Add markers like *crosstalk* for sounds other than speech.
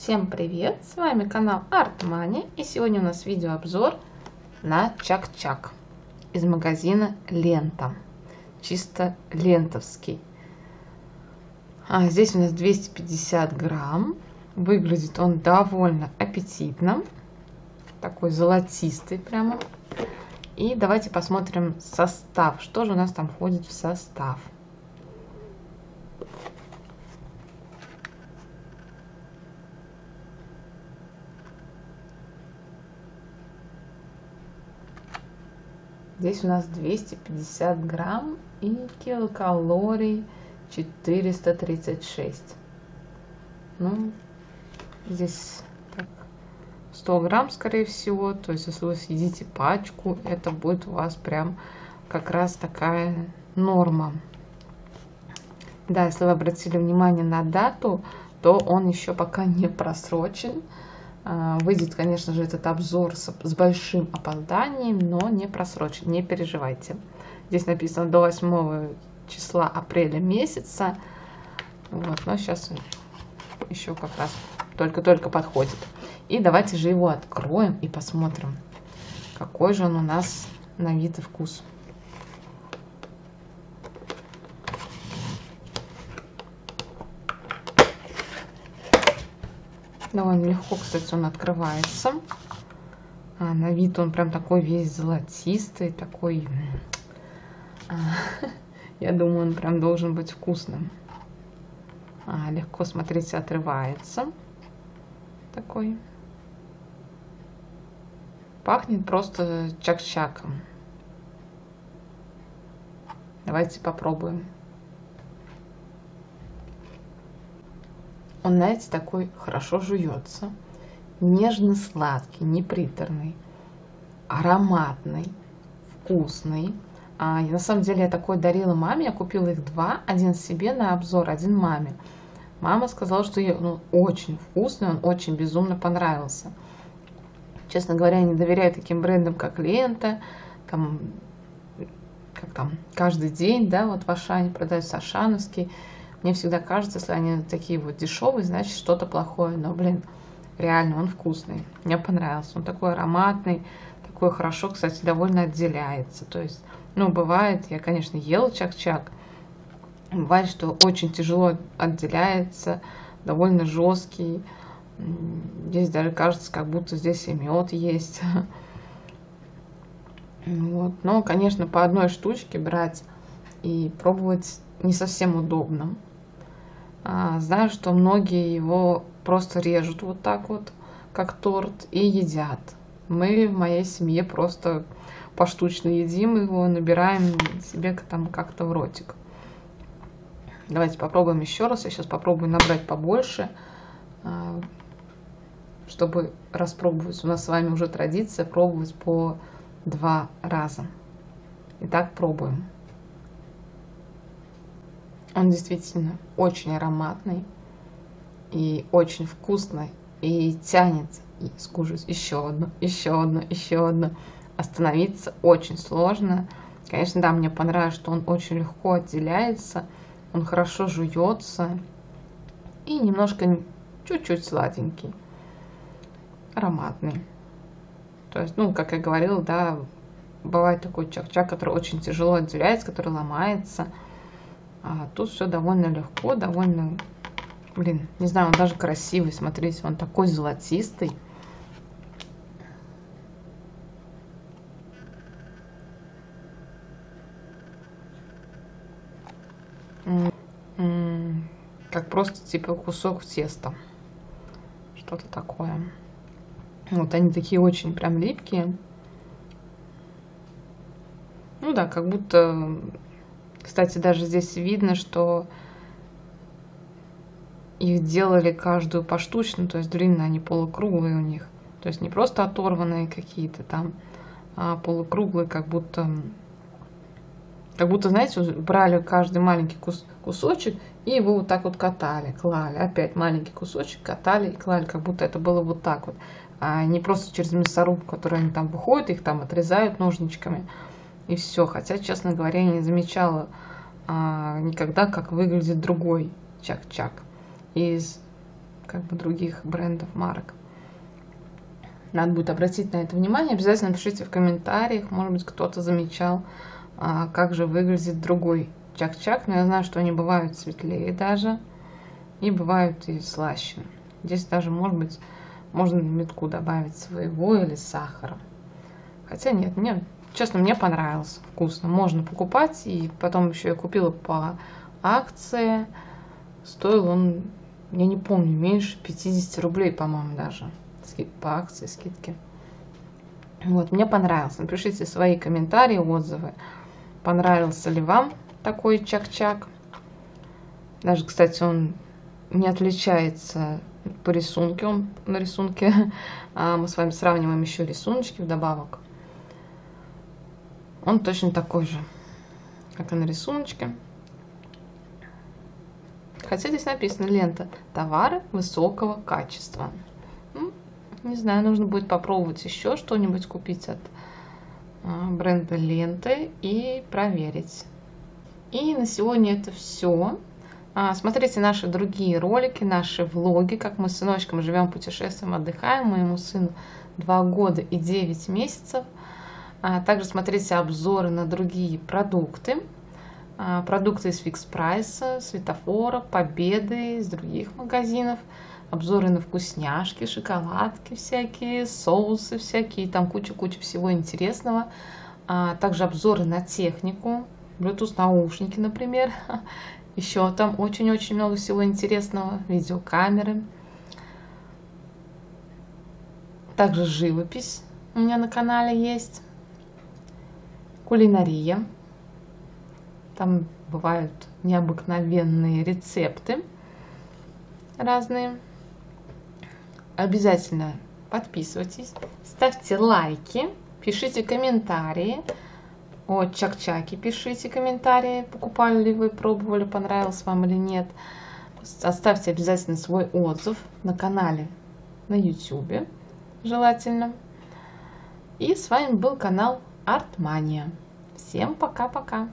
Всем привет! С вами канал Art и сегодня у нас видеообзор на чак-чак из магазина Лента. Чисто лентовский. А здесь у нас 250 грамм. Выглядит он довольно аппетитно. Такой золотистый прямо. И давайте посмотрим состав. Что же у нас там входит в состав. Здесь у нас 250 грамм и килокалорий 436. Ну, здесь так, 100 грамм, скорее всего. То есть, если вы съедите пачку, это будет у вас прям как раз такая норма. Да, если вы обратили внимание на дату, то он еще пока не просрочен. А, выйдет, конечно же, этот обзор с, с большим опозданием, но не просрочен, не переживайте. Здесь написано до 8 числа апреля месяца. Вот, но сейчас еще как раз только-только подходит. И давайте же его откроем и посмотрим, какой же он у нас на вид и вкус. Довольно легко, кстати, он открывается. А, на вид он прям такой весь золотистый, такой... А, *laughs* я думаю, он прям должен быть вкусным. А, легко, смотрите, отрывается. Такой. Пахнет просто чак-чаком. Давайте попробуем. Он, знаете, такой хорошо жуется. Нежно-сладкий, неприторный, ароматный, вкусный. А, и на самом деле я такой дарила маме, я купила их два, один себе на обзор, один маме. Мама сказала, что ей ну, очень вкусный, он очень безумно понравился. Честно говоря, я не доверяю таким брендам, как Лента, там, как там, каждый день, да, вот в Ашане продаются Ашановский. Мне всегда кажется, если они такие вот дешевые, значит что-то плохое. Но, блин, реально он вкусный. Мне понравился. Он такой ароматный, такой хорошо, кстати, довольно отделяется. То есть, ну, бывает, я, конечно, ела чак-чак. Бывает, что очень тяжело отделяется, довольно жесткий. Здесь даже кажется, как будто здесь и мед есть. Вот. Но, конечно, по одной штучке брать и пробовать не совсем удобно. А, знаю, что многие его просто режут вот так вот, как торт, и едят. Мы в моей семье просто поштучно едим его, набираем себе там как-то в ротик. Давайте попробуем еще раз. Я сейчас попробую набрать побольше, а, чтобы распробовать. У нас с вами уже традиция пробовать по два раза. Итак, пробуем. Он действительно очень ароматный и очень вкусный. И тянет и скушать еще одно, еще одно, еще одно. Остановиться очень сложно. Конечно, да, мне понравилось, что он очень легко отделяется, он хорошо жуется и немножко, чуть-чуть сладенький, ароматный. То есть, ну, как я говорила, да, бывает такой чак-чак, который очень тяжело отделяется, который ломается – а тут все довольно легко, довольно, блин, не знаю, он даже красивый, смотрите, он такой золотистый. Как просто типа кусок теста. Что-то такое. Вот они такие очень прям липкие. Ну да, как будто кстати, даже здесь видно, что их делали каждую поштучно, то есть длинные они полукруглые у них. То есть не просто оторванные какие-то там, а полукруглые, как будто, как будто, знаете, брали каждый маленький кус, кусочек и его вот так вот катали, клали. Опять маленький кусочек катали и клали, как будто это было вот так вот. А не просто через мясорубку, которую они там выходят, их там отрезают ножничками, и все. Хотя, честно говоря, я не замечала а, никогда, как выглядит другой чак-чак. И как бы других брендов, марок. Надо будет обратить на это внимание. Обязательно пишите в комментариях, может быть, кто-то замечал, а, как же выглядит другой чак-чак. Но я знаю, что они бывают светлее даже, и бывают и слаще. Здесь даже, может быть, можно метку добавить своего или сахара. Хотя нет, мне, честно, мне понравился, вкусно. Можно покупать, и потом еще я купила по акции. Стоил он, я не помню, меньше 50 рублей, по-моему, даже по акции, скидки. Вот, мне понравился. Напишите свои комментарии, отзывы. Понравился ли вам такой чак-чак? Даже, кстати, он не отличается по рисунке. Он на рисунке. *laughs* А мы с вами сравниваем еще рисуночки вдобавок. Он точно такой же, как и на рисуночке. Хотя здесь написано лента товары высокого качества. Не знаю, нужно будет попробовать еще что-нибудь купить от а, бренда ленты и проверить. И на сегодня это все. А, смотрите наши другие ролики, наши влоги, как мы с сыночком живем, путешествуем, отдыхаем. Моему сыну 2 года и 9 месяцев. А, также смотрите обзоры на другие продукты. Продукты из фикс прайса, светофора, победы, из других магазинов обзоры на вкусняшки, шоколадки всякие, соусы всякие, там куча-куча всего интересного. А также обзоры на технику, Bluetooth наушники, например. *laughs* Еще там очень-очень много всего интересного, видеокамеры. Также живопись у меня на канале есть. Кулинария. Там бывают необыкновенные рецепты разные обязательно подписывайтесь, ставьте лайки, пишите комментарии. О чак-чаке пишите комментарии, покупали ли вы, пробовали, понравилось вам или нет. Оставьте обязательно свой отзыв на канале на YouTube, желательно. И с вами был канал Артмания. Всем пока-пока!